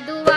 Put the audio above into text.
ಅದು